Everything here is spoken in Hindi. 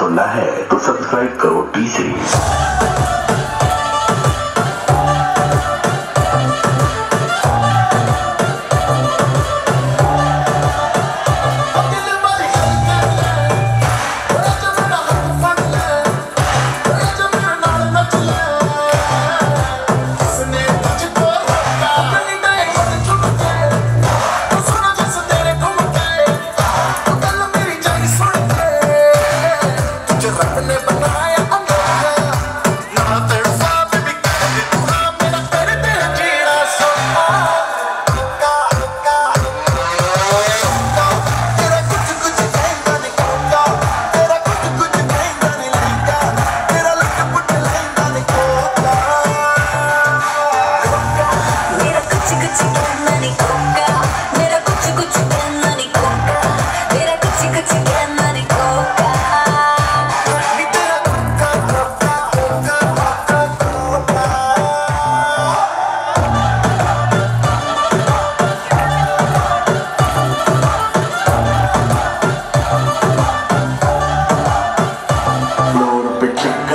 सुनना है तो सब्सक्राइब करो T Series back in the a big kick